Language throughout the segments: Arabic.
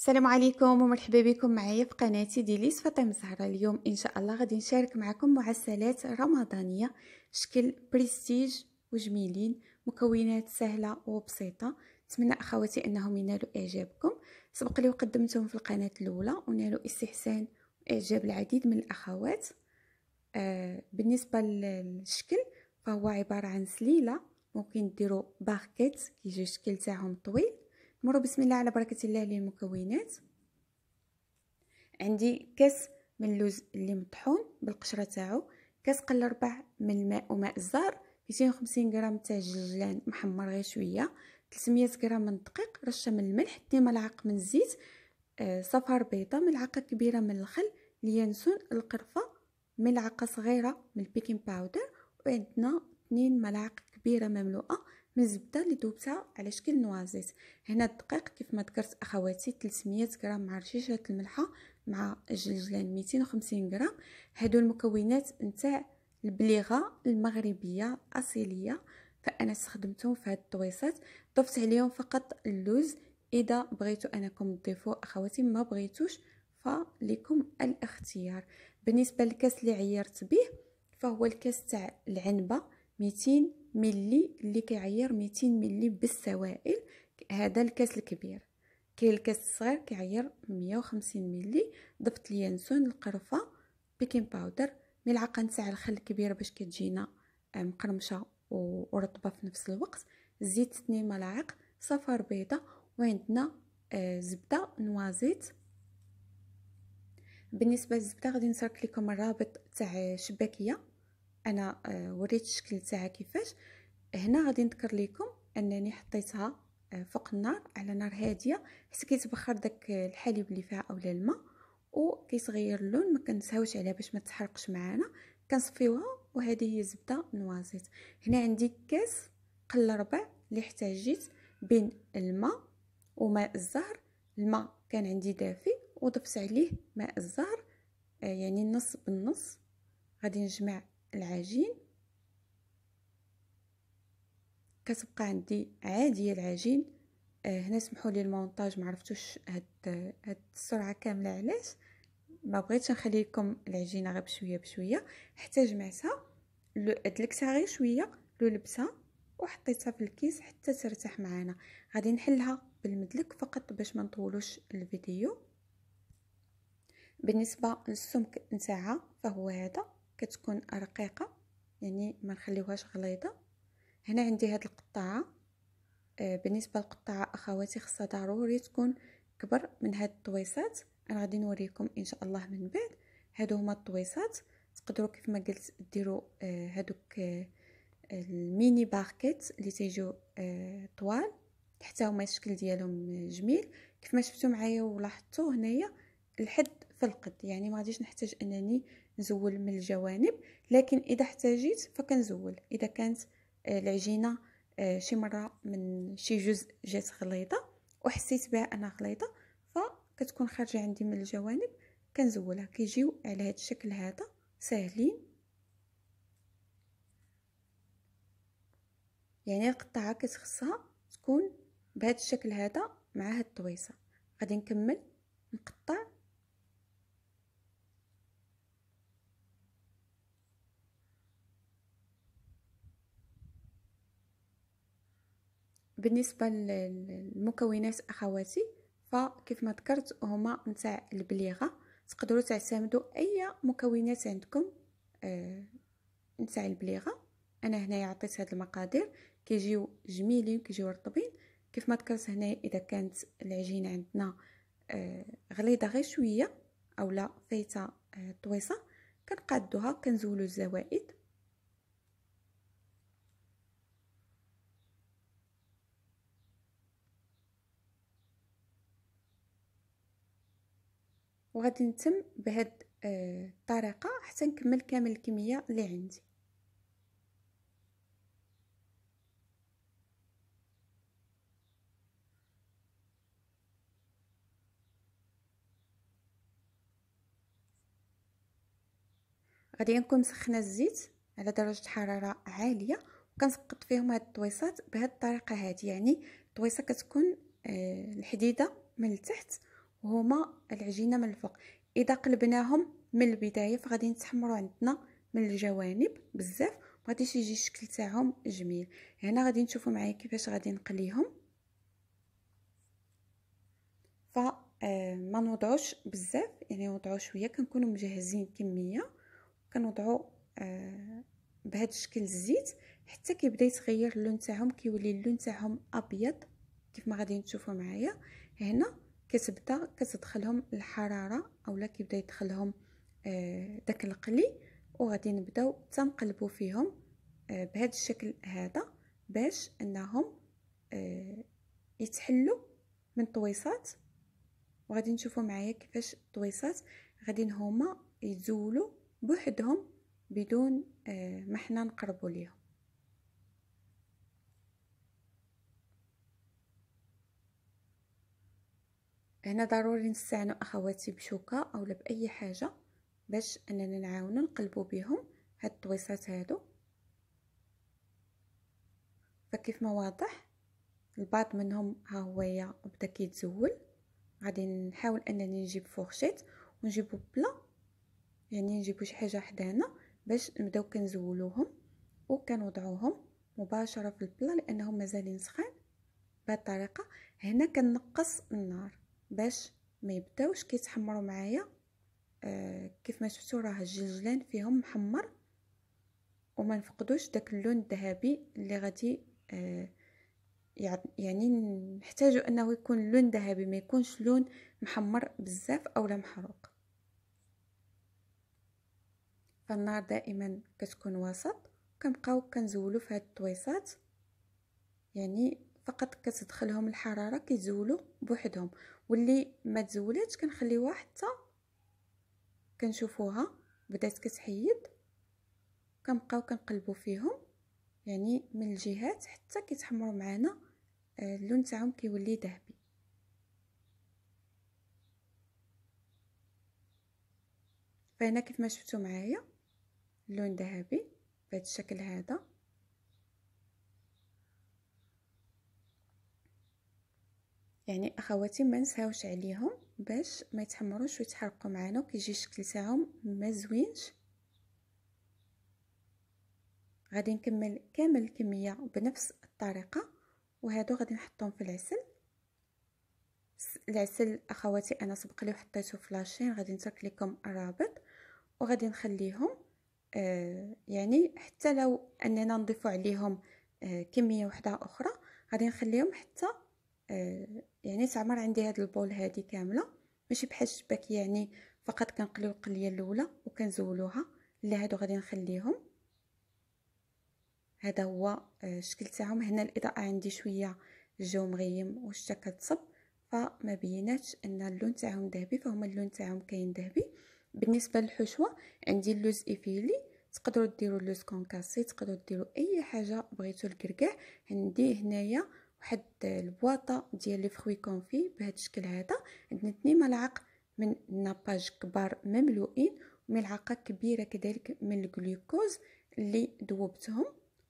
السلام عليكم ومرحبا بكم معايا في قناتي Délices فاطمة زهرة. اليوم إن شاء الله غادي نشارك معكم معسلات رمضانية شكل بريستيج وجميلين مكونات سهلة وبسيطة. نتمنى أخواتي أنهم ينالوا إعجابكم. سبق لي وقدمتهم في القناة الأولى ونالوا استحسان وإعجاب العديد من الأخوات. آه بالنسبة للشكل فهو عبارة عن سليلة. ممكن ديروا barquettes كيجي الشكل تاعهم طويل. نمروا بسم الله على بركة الله للمكونات عندي كاس من اللوز اللي مطحون بالقشرة تاعو. كاس قل ربع من الماء وماء الزهر. 250 غرام تاع جلجلان محمر غير شوية. 300 غرام من الدقيق رشة من الملح 2 ملعق من الزيت آه صفار بيضة ملعقة كبيرة من الخل اليانسون القرفة ملعقة صغيرة من ال baking powder وعندنا 2 ملعق كبيرة مملوءة. من الزبدة اللي ذوبتها على شكل نوازيت؟ هنا الدقيق كيف ما ذكرت أخواتي 300 غرام مع رشيشة الملحة مع الجلجلان 250 غرام. هادو المكونات نتاع البليغة المغربية اصيليه فأنا استخدمتهم في هاد الطويصات. ضفت عليهم فقط اللوز. إذا بغيتوا أنكم تضيفوا أخواتي ما بغيتوش فلكم الاختيار. بالنسبة للكاس اللي عيرت به فهو الكاس تاع العنبة. 200 ملي اللي كيعير 200 ملي بالسوائل هذا الكاس الكبير. كاين الكاس الصغير كيعير 150 ملي ضفت اليانسون القرفة baking powder ملعقة نتاع الخل الكبيره باش كتجينا آه، مقرمشة ورطبة في نفس الوقت. زيت 2 ملاعق صفار بيضة وعندنا آه، زبدة نوازيت. بالنسبة للزبدة غادي نترك لكم الرابط تاع شباكية. أنا آه، وريت الشكل تاعها كيفاش. هنا غادي نذكر لكم أنني حطيتها آه، فوق النار على نار هادية حتى كيتبخر داك الحليب اللي فيها اولا الماء وكيتغير اللون ما كنساوش عليها باش ما تحرقش معانا. كنصفيوها وهذه هي زبدة نوازيت. هنا عندي كاس قل ربع اللي احتاجيت بين الماء وماء الزهر. الماء كان عندي دافي وضفت عليه ماء الزهر آه، يعني النص بالنص. غادي نجمع العجين. كتبقى عندي عادية العجين. آه هنا سمحوا لي المونتاج ما عرفتوش هاد هاد السرعة كاملة علاش. ما بغيتش نخلي لكم العجينة غير بشوية بشوية. حتى جمعتها دلكتها غير شوية لولبتها وحطيتها في الكيس حتى ترتاح معنا غادي نحلها بالمدلك فقط باش ما نطولوش الفيديو. بالنسبة للسمك نتاعها فهو هذا. كتكون رقيقة يعني ما نخليوهاش غليظة. هنا عندي هاد القطعه آه بالنسبة للقطعه أخواتي خصها ضروري تكون كبر من هاد الطويسات أنا غادي نوريكم إن شاء الله من بعد. هادو هما الطويسات تقدروا كيف ما قلت ديروا آه هادوك آه الميني باركيت اللي آه طوال. حتى هما الشكل ديالهم جميل. كيف ما شفتوا معايا ولاحظتوا هنايا الحد في القد. يعني ما غاديش نحتاج أنني نزول من الجوانب لكن إذا احتاجيت فكنزول. إذا كانت آه، العجينة آه، شي مرة من شي جزء جات غليظة وحسيت بها أنا غليظة فكتكون خارجة عندي من الجوانب كنزولها. كيجيو على هذا الشكل هذا ساهلين. يعني القطعة كتخصها تكون بهذا الشكل هذا مع هاد الطويصة. غادي نكمل. نقطع. بالنسبة للمكونات أخواتي فكيف ما ذكرت هما نتاع البليغة تقدروا تعتمدوا أي مكونات عندكم آه نتاع البليغة. أنا هنايا عطيت هاد المقادير كيجيو جميلين كيجيو رطبين. كيف ما ذكرت هنا إذا كانت العجينة عندنا آه غليظة غير شوية اولا فايتة آه طويصة كنقادوها كنزولوا الزوائد. وغادي نتم بهاد آه، الطريقة حتى نكمل كامل الكمية اللي عندي. غادي نكون مسخنة الزيت على درجة حرارة عالية وكنسقط فيهم هاد الطويصات بهاد الطريقة هذه يعني الطويصة كتكون آه، الحديدة من التحت وهما العجينة من الفوق. إذا قلبناهم من البداية فغادي يتحمروا عندنا من الجوانب بزاف غاديش يجي الشكل تاعهم جميل. هنا غادي نشوفوا معايا كيفاش غادي نقليهم. ف آه، ما نوضعوش بزاف يعني نوضعو شوية كنكونوا مجهزين كمية كنوضعو آه، بهذا الشكل الزيت حتى كيبدا يتغير اللون تاعهم كيولي اللون تاعهم أبيض كيف ما غادي تشوفوا معايا. هنا كتبدا كتدخلهم الحراره اولا كيبدا يدخلهم آه داك القلي وغادي نبداو تنقلبوا فيهم آه بهذا الشكل هذا باش أنهم آه يتحلوا من طويصات. وغادي نشوفوا معايا كيفاش الطويصات غادي هما يتزولوا بوحدهم بدون ما حنا نقربوا ليهم. هنا ضروري نستعنوا أخواتي بشوكة اولا باي حاجة باش أننا نعاونوا نقلبوا بهم هاد الطويصات هادو. فكيف ما واضح البعض منهم ها هويا بدا كيتزول. غادي نحاول أنني نجيب فورشيت ونجيبو بلا يعني نجيبو شي حاجة حدانا باش نبداو كنزولوهم وكنوضعوهم مباشرة في البلا لأنهم مازالين سخان. بهذه الطريقة هنا كنقص النار. باش ما يبداوش كيتحمروا معايا آه كيف ما شفتوا راه الجلجلان فيهم محمر وما نفقدوش داك اللون الذهبي اللي غادي آه يعني نحتاجوا انه يكون لون ذهبي ما يكونش لون محمر بزاف اولا محروق. فالنار دائما كتكون وسط كنبقاو كنزولوا في هاد الطويصات يعني فقط كتدخلهم الحرارة كيزولوا بوحدهم. واللي ما تزولاتش كنخليوها حتى كنشوفوها بدات كتحيد كنبقاو كنقلبوا فيهم يعني من الجهات حتى كيتحمروا معنا آه، اللون تاعهم كيولي ذهبي. فهنا كيف ما شفتوا معايا اللون ذهبي بهذا الشكل هذا. يعني أخواتي ما نساوش عليهم باش ما يتحمروش ويتحرقوا معنا وكيجي الشكل تاعهم ما زوينش. غادي نكمل كامل الكمية بنفس الطريقة وهادو غادي نحطهم في العسل. العسل أخواتي أنا سبق لي وحطيته في لاشين غادي نترك لكم الرابط وغادي نخليهم آه يعني حتى لو أننا نضيفوا عليهم آه كمية وحدة أخرى غادي نخليهم حتى آه يعني تعمر عندي هاد البول هادي كاملة ماشي بحال الشباك يعني فقط كنقليو القلية الأولى وكنزولوها لا هادو غادي نخليهم. هذا هو الشكل آه، تاعهم. هنا الإضاءة عندي شوية الجو مغيم والشتا كتصب فما بيناتش أن اللون تاعهم ذهبي فهما اللون تاعهم كاين ذهبي. بالنسبة للحشوة عندي اللوز effilé تقدروا ديروا اللوز concassé تقدروا ديروا أي حاجة بغيتو الكركاع عندي هنايا واحد البواطة ديال les fruits confits بهذا الشكل هذا. عندنا 2 ملعق من ال nappage كبار مملوئين وملعقة كبيرة كذلك من الجلوكوز اللي ذوبتهم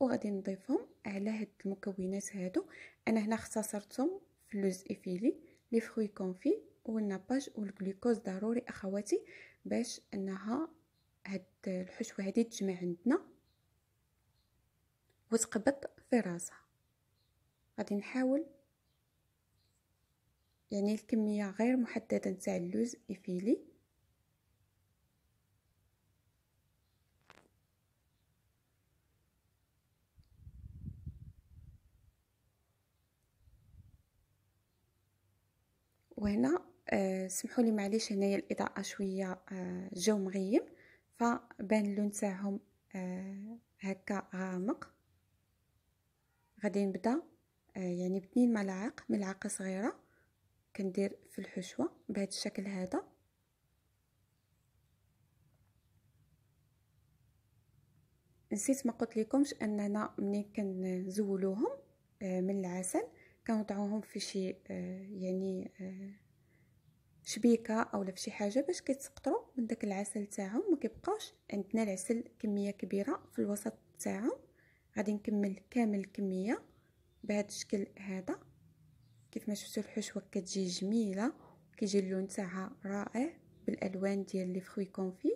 وغادي نضيفهم على هاد المكونات هادو. أنا هنا اختصرتهم في اللوز effilées les fruits confits وال nappage والجلوكوز ضروري أخواتي باش أنها هاد الحشوه هادي تجمع عندنا وتقبض في راسها. غادي نحاول يعني الكمية غير محددة نتاع اللوز افيلي وهنا آه سمحوا لي معليش هنايا الإضاءة شوية آه جو مغيم فبان اللون تاعهم آه هكا غامق غادي نبدأ. يعني باتنين ملعق ملعقة صغيرة كندير في الحشوة بهذا الشكل هذا. نسيت ما قلت لكمش أننا ملي كنزولوهم آه من العسل كنوضعوهم في شي آه يعني آه شبيكة اولا في شي حاجة باش كيتسقطروا من داك العسل تاعهم ما كيبقاوش عندنا العسل كمية كبيرة في الوسط تاعهم. غادي نكمل كامل الكمية. بهذا الشكل هذا كيف ما شفتوا الحشوه كتجي جميلة كيجي اللون تاعها رائع بالألوان ديال لي فروي كونفي.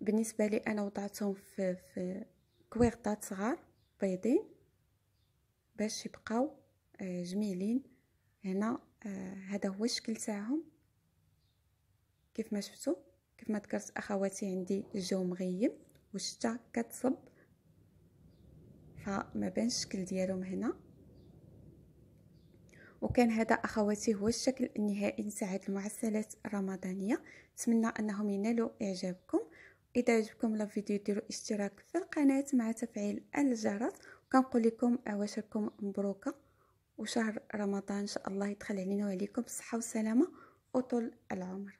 بالنسبة لي أنا وضعتهم في في كويغطات صغار بيضين باش يبقاو آه، جميلين. هنا آه، هذا هو الشكل تاعهم. كيف ما شفتوا كيف ما ذكرت أخواتي عندي الجو مغيم والشتا كتصب. فما بانش الشكل ديالهم هنا. وكان هذا أخواتي هو الشكل النهائي نتاع المعسلات الرمضانية. نتمنى أنهم ينالوا إعجابكم. إذا عجبكم الفيديو ديروا اشتراك في القناة مع تفعيل الجرس. وكنقول لكم اعواشركم مبروكة. وشهر رمضان إن شاء الله يدخل علينا. وعليكم بالصحه والسلامة. وطول العمر.